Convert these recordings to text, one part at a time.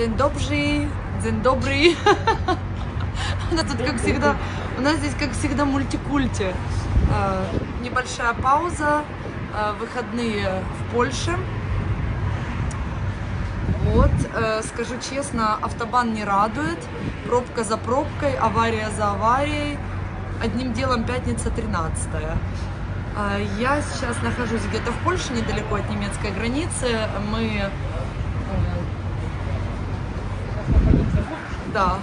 День добрый, день добрый. У нас тут, как всегда, у нас здесь, как всегда, мультикульти. Э, Небольшая пауза, э, выходные в Польше. Вот, э, скажу честно, автобан не радует. Пробка за пробкой, авария за аварией. Одним делом пятница 13 Э, Я сейчас нахожусь где-то в Польше, недалеко от немецкой границы. Мы... Да.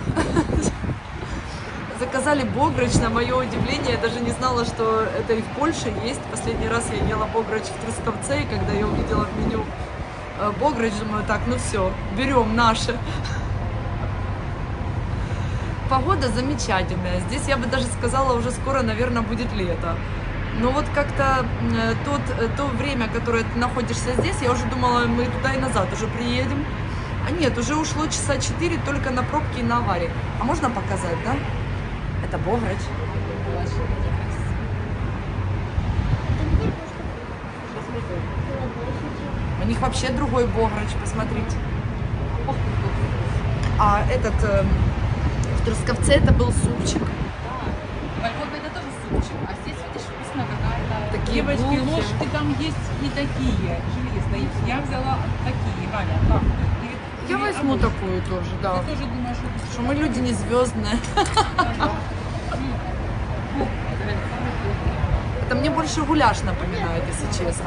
Заказали бограч, на мое удивление, я даже не знала, что это и в Польше есть. Последний раз я ела бограч в Трусковце, и когда я увидела в меню э, бограч, думаю, так, ну все, берем наше. Погода замечательная. Здесь, я бы даже сказала, уже скоро, наверное, будет лето. Но вот как-то э, тот, э, то время, которое ты находишься здесь, я уже думала, мы туда и назад уже приедем. А нет, уже ушло часа 4 только на пробки и на аварии. А можно показать, да? Это Бограч. У них вообще другой Бограч, посмотрите. А этот э, в Трусковце это был супчик. Вот это тоже супчик. А здесь, видишь, вкусно какая-то. Такие Девочки, булки. ложки там есть и такие железные. Я взяла такие, ты? Или- Я возьму такую тоже, да. Я тоже думаю, что Что мы люди не звездные. Это мне больше гуляш напоминает, если честно.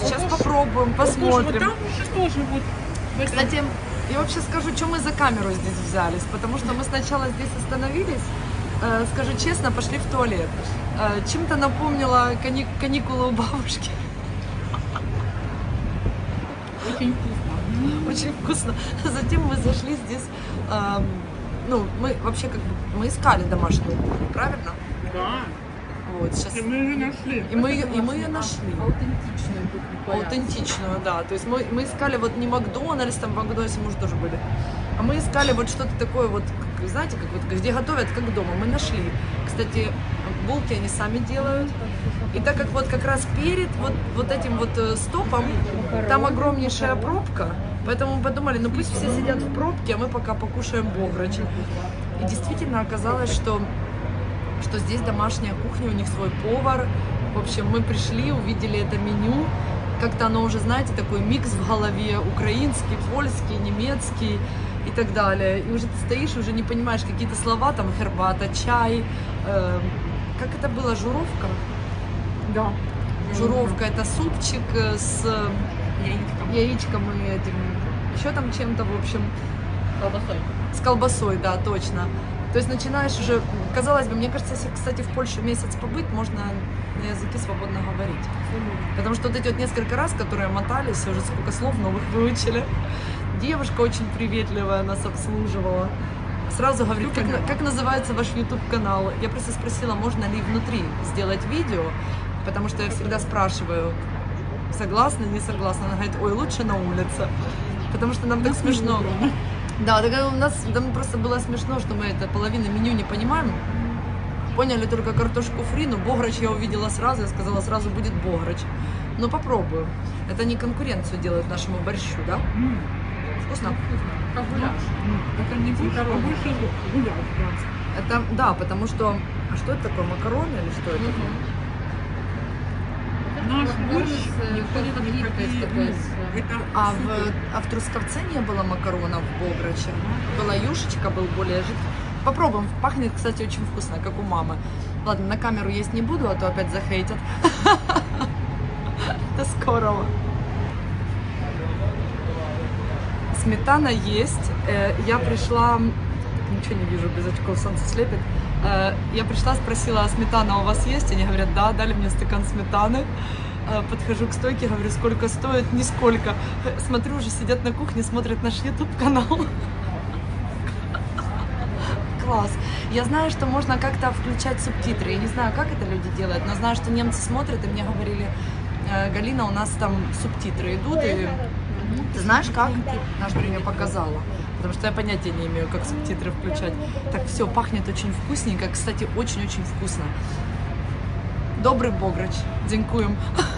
Сейчас попробуем, посмотрим. Кстати, я вообще скажу, что мы за камеру здесь взялись, потому что мы сначала здесь остановились, э, скажу честно, пошли в туалет. Э, чем-то напомнила кани- каникулы у бабушки. очень вкусно. Очень вкусно. Затем мы зашли здесь, эм, ну, мы вообще как бы, мы искали домашнюю кухню, правильно? Да. Вот, сейчас... И мы ее нашли. И мы, и мы ее нашли. Аутентичную кухню. Аутентичную, да. То есть мы, мы искали вот не Макдональдс, там в Макдональдсе мы уже тоже были, а мы искали вот что-то такое вот, как, знаете, как вот где готовят, как дома. Мы нашли. Кстати, булки они сами делают. И так как вот как раз перед вот, вот этим вот э, стопом там огромнейшая пробка, поэтому мы подумали, ну пусть все сидят в пробке, а мы пока покушаем бограч. И действительно оказалось, что что здесь домашняя кухня, у них свой повар. В общем, мы пришли, увидели это меню. Как-то оно уже, знаете, такой микс в голове. Украинский, польский, немецкий и так далее. И уже ты стоишь, уже не понимаешь какие-то слова, там, хербата, чай. э, как это было, журовка? Да. Журовка это супчик э, с Яичком. яичком и этим, еще там чем-то, в общем, Колбасой. с колбасой, да, точно. То есть начинаешь уже, казалось бы, мне кажется, если, кстати, в Польше месяц побыть, можно на языке свободно говорить. Потому что вот эти вот несколько раз, которые мотались, уже сколько слов новых выучили. Девушка очень приветливая нас обслуживала. Сразу говорит, как, как называется ваш YouTube канал. Я просто спросила, можно ли внутри сделать видео, потому что я всегда спрашиваю, согласна, не согласна. Она говорит, ой, лучше на улице. Потому что нам так смешно. Да, так у нас там просто было смешно, что мы это половину меню не понимаем. Поняли только картошку фри, но бограч я увидела сразу, я сказала, сразу будет бограч. Но попробую. Это не конкуренцию делает нашему борщу, да? Вкусно? Как гуляш. Это не больше, а больше гуляш. Это, да, потому что... А что это такое, макароны или что это? Наш борщ Это А в, а в Трусковце не было макаронов в бограче. Была юшечка, был более жидкий. Попробуем. Пахнет, кстати, очень вкусно, как у мамы. Ладно, на камеру есть не буду, а то опять захейтят. До скорого. Сметана есть. Э, Я пришла... Ничего не вижу, без очков солнце слепит. Э, Я пришла, спросила, а сметана у вас есть? Они говорят, да, дали мне стакан сметаны. Э, Подхожу к стойке, говорю, сколько стоит? Нисколько. Смотрю, уже сидят на кухне, смотрят наш YouTube канал. Класс. Я знаю, что можно как-то включать субтитры. Я не знаю, как это люди делают, но знаю, что немцы смотрят, и мне говорили, «Э, Галина, у нас там субтитры идут, и ты знаешь как? Наш мне показала. Потому что я понятия не имею, как субтитры включать. Так, все, пахнет очень вкусненько. Кстати, очень-очень вкусно. Добрый бограч. Дзинкуем.